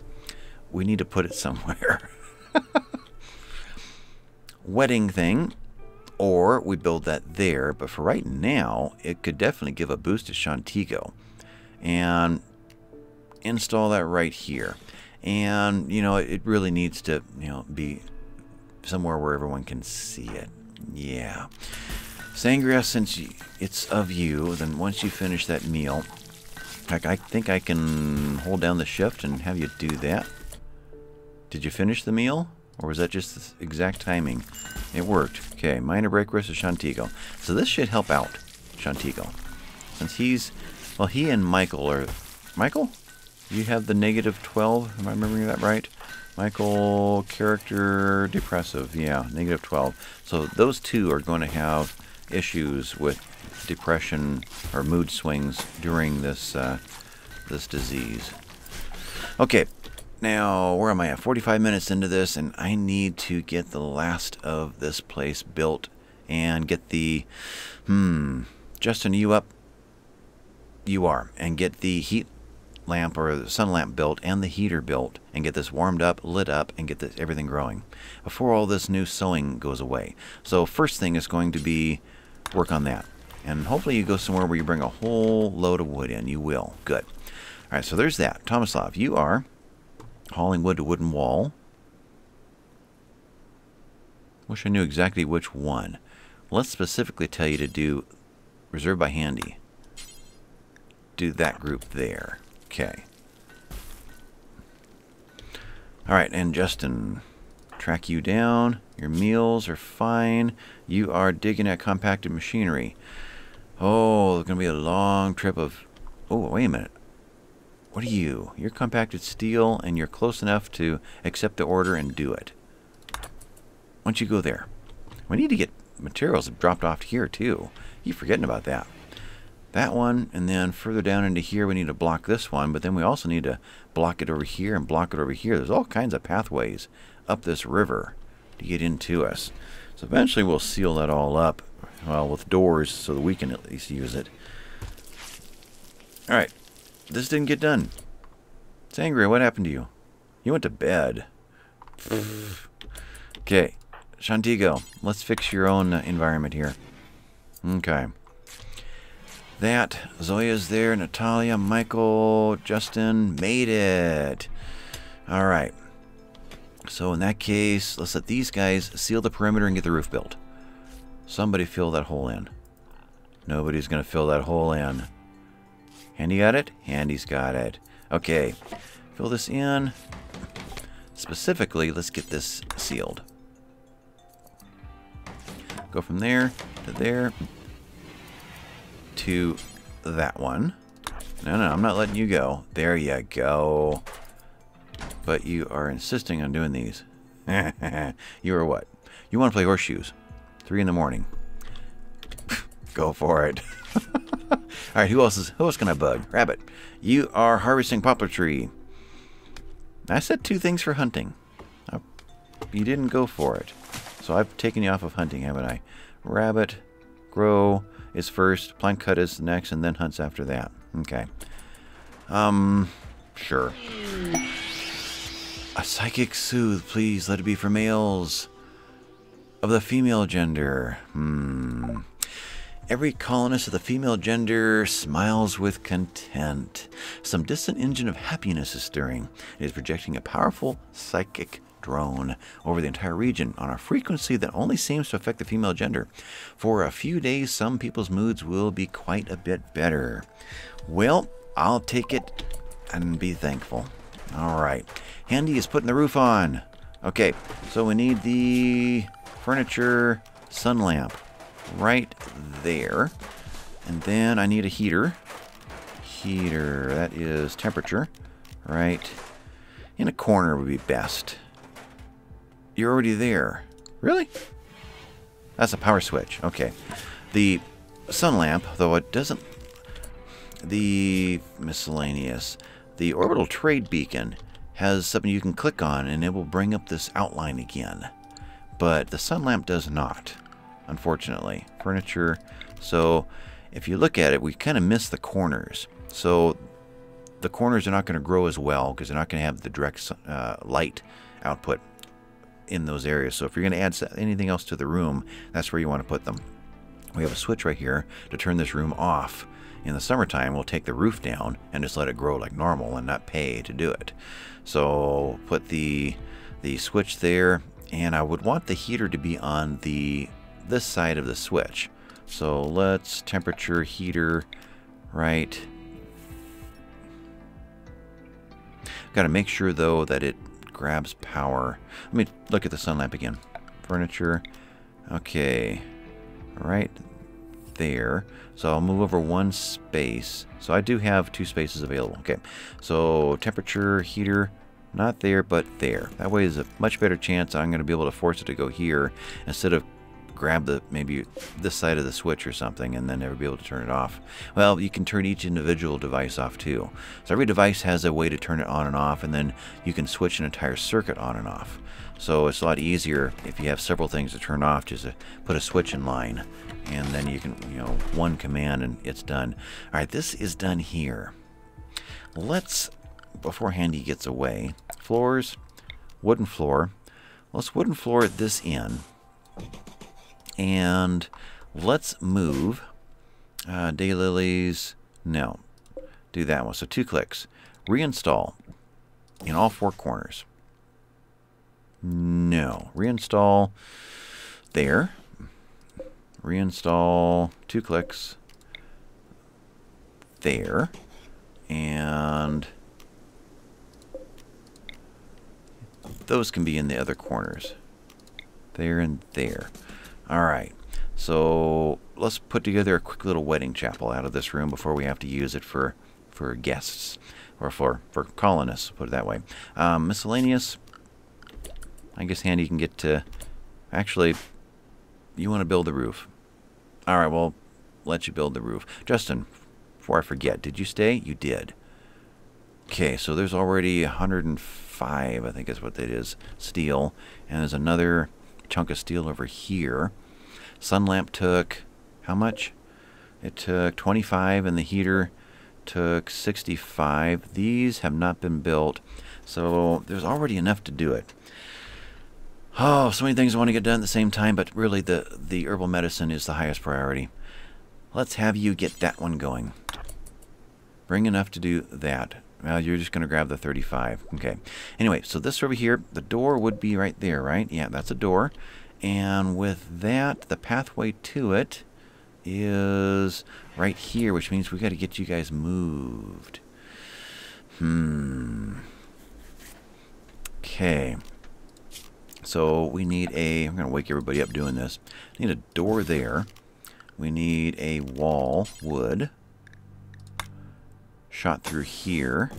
we need to put it somewhere. (laughs) Wedding thing, or we build that there, but for right now, it could definitely give a boost to Shantigo. And install that right here. And, you know, it really needs to, you know, be somewhere where everyone can see it. Yeah. Sangria, since it's of you, then once you finish that meal, I think I can hold down the shift and have you do that. Did you finish the meal? Or was that just the exact timing? It worked. Okay, minor break risk of Shantigo. So this should help out Shantigo. Since he's... Well, he and Michael are... Michael? You have the negative 12? Am I remembering that right? Michael, character, depressive. Yeah, negative 12. So those two are going to have issues with depression or mood swings during this uh, this disease. Okay, now, where am I at? 45 minutes into this, and I need to get the last of this place built and get the... Hmm... Justin, you up? You are. And get the heat lamp or the sun lamp built and the heater built and get this warmed up, lit up, and get this, everything growing before all this new sowing goes away. So first thing is going to be work on that. And hopefully you go somewhere where you bring a whole load of wood in. You will. Good. All right, so there's that. Tomislav, you are hauling wood to wooden wall. Wish I knew exactly which one. Let's specifically tell you to do reserve by handy. Do that group there. Okay. All right, and Justin, track you down. Your meals are fine. You are digging at compacted machinery. Oh, it's going to be a long trip of... Oh, wait a minute. What are you? You're compacted steel, and you're close enough to accept the order and do it. Why don't you go there? We need to get materials dropped off here, too. You're forgetting about that. That one, and then further down into here, we need to block this one, but then we also need to block it over here and block it over here. There's all kinds of pathways up this river to get into us. So eventually we'll seal that all up, well, with doors so that we can at least use it. Alright, this didn't get done. Sangria, what happened to you? You went to bed. okay, Shantigo, let's fix your own uh, environment here. Okay. That, Zoya's there, Natalia, Michael, Justin, made it. All right. So in that case, let's let these guys seal the perimeter and get the roof built. Somebody fill that hole in. Nobody's going to fill that hole in. Handy got it? Handy's got it. Okay. Fill this in. Specifically, let's get this sealed. Go from there to there to that one. No, no, I'm not letting you go. There you go. But you are insisting on doing these. (laughs) you are what? You want to play horseshoes. Three in the morning. (laughs) go for it. (laughs) All right, who else is who else can I bug? Rabbit. You are harvesting poplar tree. I said two things for hunting. You didn't go for it. So I've taken you off of hunting, haven't I? Rabbit, grow, is first, plant cut is next, and then hunts after that. Okay. Um, sure. A psychic soothe, please. Let it be for males of the female gender. Hmm. Every colonist of the female gender smiles with content. Some distant engine of happiness is stirring. It is projecting a powerful psychic drone over the entire region on a frequency that only seems to affect the female gender. For a few days, some people's moods will be quite a bit better. Well, I'll take it and be thankful. All right. Handy is putting the roof on. Okay, so we need the furniture sun lamp right there. And then I need a heater. Heater, that is temperature, right? In a corner would be best. You're already there. Really? That's a power switch. Okay. The sun lamp, though it doesn't... The miscellaneous. The orbital trade beacon has something you can click on and it will bring up this outline again. But the sun lamp does not, unfortunately. Furniture. So if you look at it, we kind of miss the corners. So the corners are not going to grow as well because they're not going to have the direct uh, light output in those areas. So if you're going to add anything else to the room, that's where you want to put them. We have a switch right here to turn this room off. In the summertime, we'll take the roof down and just let it grow like normal and not pay to do it. So put the the switch there, and I would want the heater to be on the this side of the switch. So let's temperature heater right. Got to make sure though that it grabs power. Let me look at the sun lamp again. Furniture. Okay. Right there. So I'll move over one space. So I do have two spaces available. Okay. So temperature, heater, not there, but there. That way is a much better chance I'm going to be able to force it to go here instead of grab the maybe this side of the switch or something and then never be able to turn it off. Well, you can turn each individual device off too. So every device has a way to turn it on and off and then you can switch an entire circuit on and off. So it's a lot easier if you have several things to turn off just to put a switch in line and then you can, you know, one command and it's done. All right, this is done here. let's, before Handy gets away, floors, wooden floor. Let's wooden floor this in. And let's move uh, daylilies. No, do that one. So two clicks. Reinstall in all four corners. No. Reinstall there. Reinstall two clicks there. And those can be in the other corners. There and there. All right. So let's put together a quick little wedding chapel out of this room before we have to use it for, for guests or for, for colonists, put it that way. Um, miscellaneous, I guess Handy can get to, actually, you want to build the roof. All right, well, let you build the roof. Justin, before I forget, did you stay? You did. Okay, so there's already 105, I think is what that is, steel. And there's another chunk of steel over here. Sun lamp took, how much? It took 25 and the heater took 65. These have not been built, so there's already enough to do it. Oh, so many things I want to get done at the same time, but really the, the herbal medicine is the highest priority. Let's have you get that one going. Bring enough to do that. Well, you're just going to grab the 35. Okay. Anyway, so this over here, the door would be right there, right? Yeah, that's a door. And with that, the pathway to it is right here, which means we got to get you guys moved. Hmm. Okay. So we need a, I'm going to wake everybody up doing this. We need a door there. We need a wall, wood. Shot through here.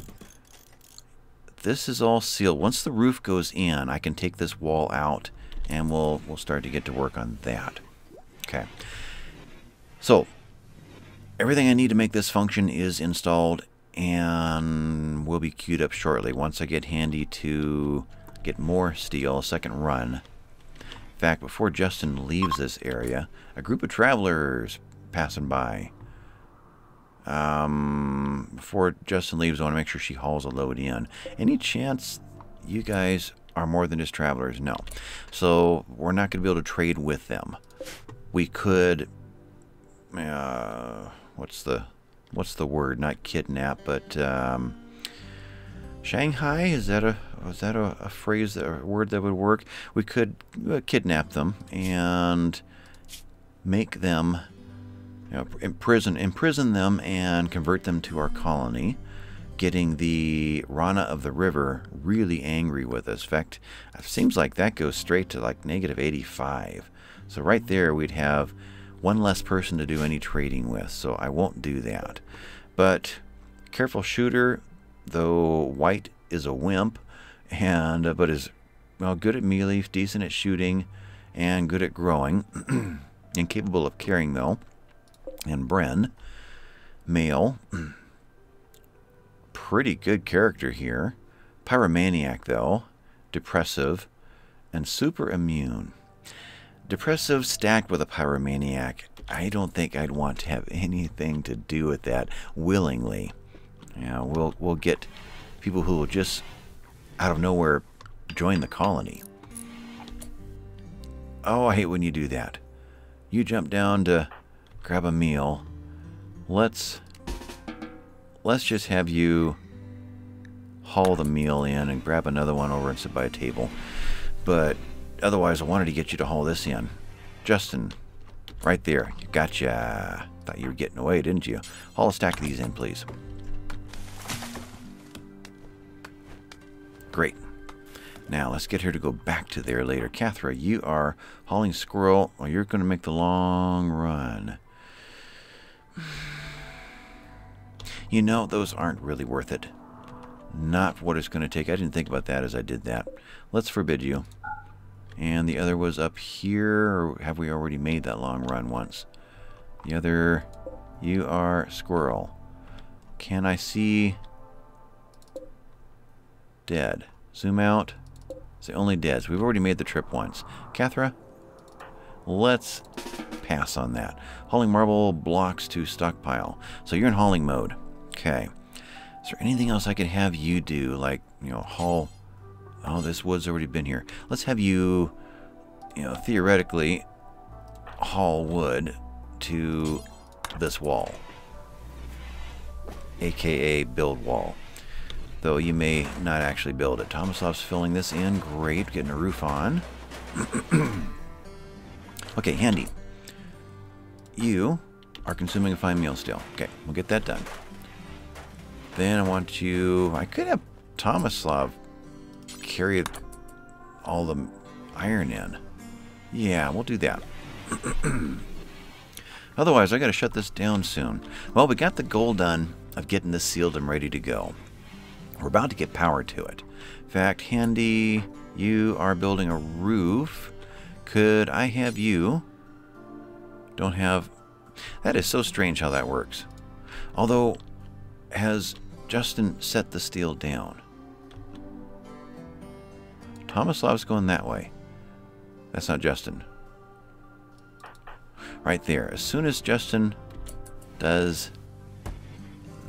This is all sealed. Once the roof goes in, I can take this wall out and we'll we'll start to get to work on that. Okay. So everything I need to make this function is installed and will be queued up shortly once I get handy to get more steel, a second run. In fact, before Justin leaves this area, a group of travelers passing by. Um, before Justin leaves, I want to make sure she hauls a load in. Any chance you guys are more than just travelers? No. So we're not going to be able to trade with them. We could, uh, what's the, what's the word? Not kidnap, but um, Shanghai. Is that a is that a, a phrase, a word that would work? We could uh, kidnap them and make them, you know, imprison imprison them and convert them to our colony getting the Rana of the River really angry with us. In fact, it seems like that goes straight to like negative 85. So right there we'd have one less person to do any trading with, so I won't do that. But careful shooter, though white is a wimp, and uh, but is well good at melee, decent at shooting, and good at growing, (clears throat) incapable of carrying though. And Bren, male. (clears throat) pretty good character here. Pyromaniac, though. Depressive. And super immune. Depressive stacked with a pyromaniac. I don't think I'd want to have anything to do with that willingly. Yeah, we'll we'll get people who will just out of nowhere join the colony. Oh, I hate when you do that. You jump down to grab a meal. Let's let's just have you haul the meal in and grab another one over and sit by a table. But otherwise, I wanted to get you to haul this in. Justin, right there. You gotcha. Thought you were getting away, didn't you? Haul a stack of these in, please. Great. Now, let's get her to go back to there later. Cathra, you are hauling squirrel. Well, you're going to make the long run. (sighs) You know, those aren't really worth it. Not what it's going to take. I didn't think about that as I did that. Let's forbid you. And the other was up here, have we already made that long run once? The other, you are squirrel. Can I see dead? Zoom out. It's the only dead. So we've already made the trip once. Cathra, let's pass on that. Hauling marble blocks to stockpile. So you're in hauling mode. Okay. Is there anything else I could have you do? Like, you know, haul... Oh, this wood's already been here. Let's have you, you know, theoretically haul wood to this wall. AKA build wall. Though you may not actually build it. Tomislav's filling this in. Great. Getting a roof on. (clears throat) okay, handy. You are consuming a fine meal still. Okay, we'll get that done. Then I want you... I could have Tomislav carry all the iron in. Yeah, we'll do that. (clears throat) Otherwise, I got to shut this down soon. Well, we got the goal done of getting this sealed and ready to go. We're about to get power to it. In fact, Handy, you are building a roof. Could I have you... Don't have... That is so strange how that works. Although, has Justin set the steel down? Tomislav's going that way. That's not Justin. Right there. As soon as Justin does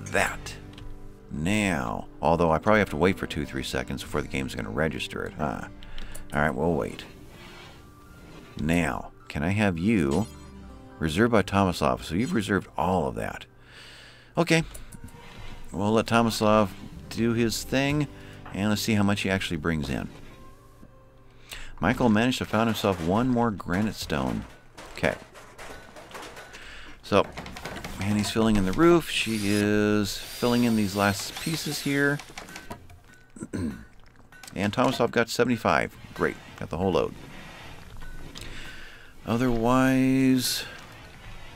that. Now, although I probably have to wait for two, three seconds before the game's going to register it, huh? Alright, we'll wait. Now, can I have you reserved by Tomislav? So you've reserved all of that. Okay. We'll let Tomislav do his thing, and let's see how much he actually brings in. Michael managed to find himself one more granite stone. Okay. So, Annie's filling in the roof. She is filling in these last pieces here. (clears throat) and Tomislav got 75. Great. Got the whole load. Otherwise,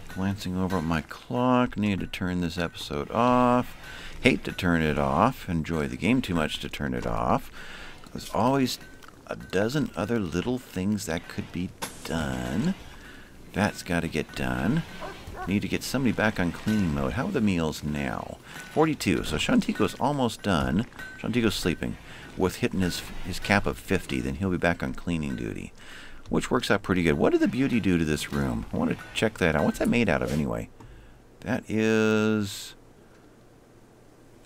glancing over at my clock, need to turn this episode off. Hate to turn it off. Enjoy the game too much to turn it off. There's always a dozen other little things that could be done. That's got to get done. Need to get somebody back on cleaning mode. How are the meals now? 42. So Shantigo's almost done. Shantigo's sleeping. With hitting his, his cap of 50, then he'll be back on cleaning duty. Which works out pretty good. What did the beauty do to this room? I want to check that out. What's that made out of anyway? That is...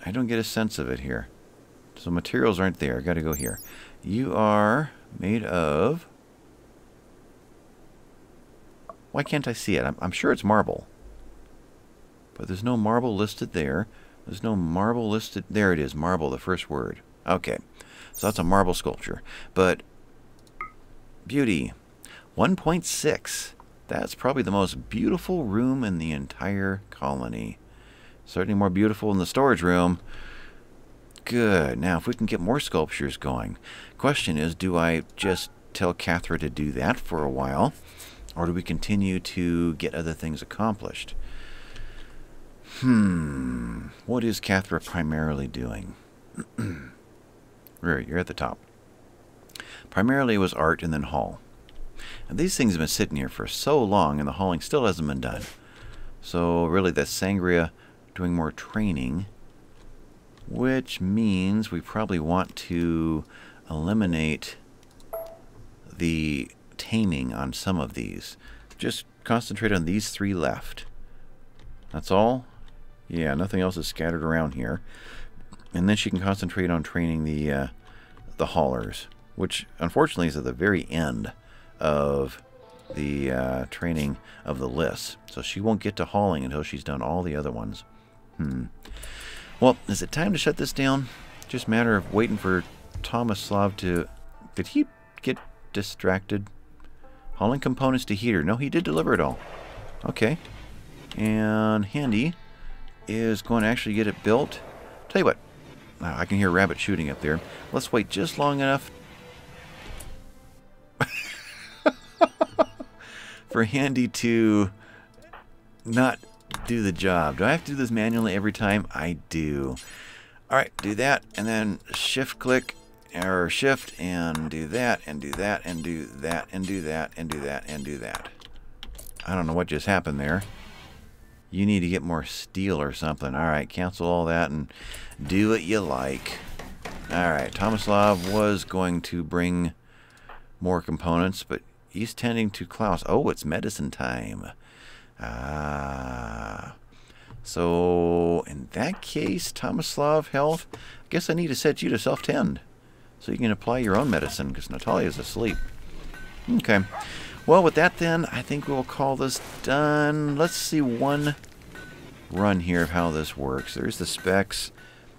I don't get a sense of it here. So materials aren't there. got to go here. You are made of... Why can't I see it? I'm, I'm, sure it's marble. But there's no marble listed there. There's no marble listed... There it is, marble, the first word. Okay. So that's a marble sculpture. But beauty, 1.6. That's probably the most beautiful room in the entire colony. Certainly more beautiful in the storage room. Good. Now, if we can get more sculptures going. Question is, do I just tell Cathra to do that for a while? Or do we continue to get other things accomplished? Hmm. What is Cathra primarily doing? (clears throat) Right, you're at the top. Primarily it was art and then hall. And these things have been sitting here for so long and the hauling still hasn't been done. So really that's Sangria doing more training which means we probably want to eliminate the taming on some of these. Just concentrate on these three left. That's all? Yeah, nothing else is scattered around here. And then she can concentrate on training the, uh, the haulers, which unfortunately is at the very end of the uh, training of the list. So she won't get to hauling until she's done all the other ones. Hmm. Well, is it time to shut this down? Just matter of waiting for Tomislav to... Did he get distracted? Hauling components to heater. No, he did deliver it all. Okay. And Handy is going to actually get it built. Tell you what. Uh, I can hear rabbit shooting up there. Let's wait just long enough (laughs) for Handy to not do the job. Do I have to do this manually every time? I do. Alright, do that, and then shift click, or shift, and do that, and do that, and do that, and do that, and do that, and do that. I don't know what just happened there. You need to get more steel or something. Alright, cancel all that and do what you like. Alright, Tomislav was going to bring more components, but he's tending to Klaus. Oh, it's medicine time. Ah. So, in that case, Tomislav Health, I guess I need to set you to self-tend. So you can apply your own medicine, because Natalia's asleep. Okay. Well, with that then, I think we'll call this done. Let's see one run here of how this works. There's the specs.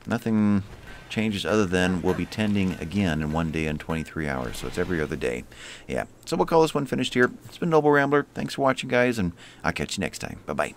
Nothing changes other than we'll be tending again in one day and 23 hours. So it's every other day. Yeah. So we'll call this one finished here. It's been Noble Rambler. Thanks for watching, guys, and I'll catch you next time. Bye-bye.